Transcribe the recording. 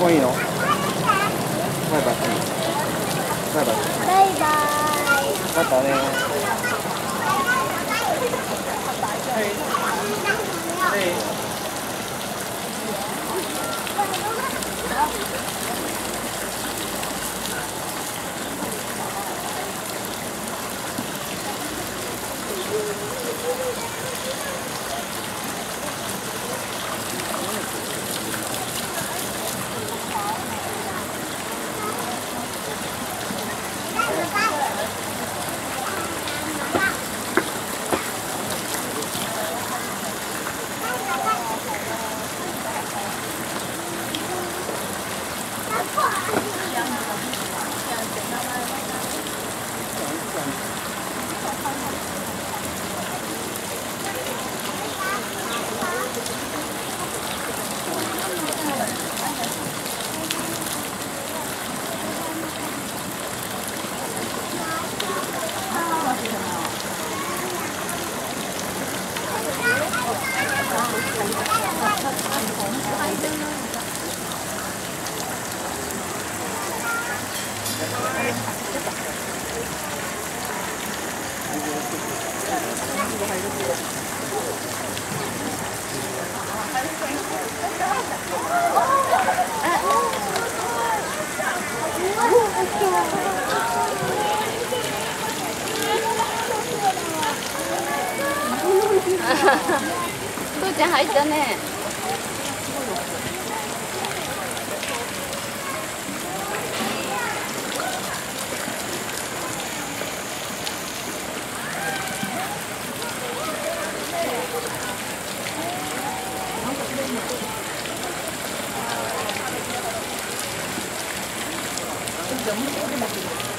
もういいの？バイバイ。バイバイ。バイバイ。またね 父ちゃん入ったね。ちょっと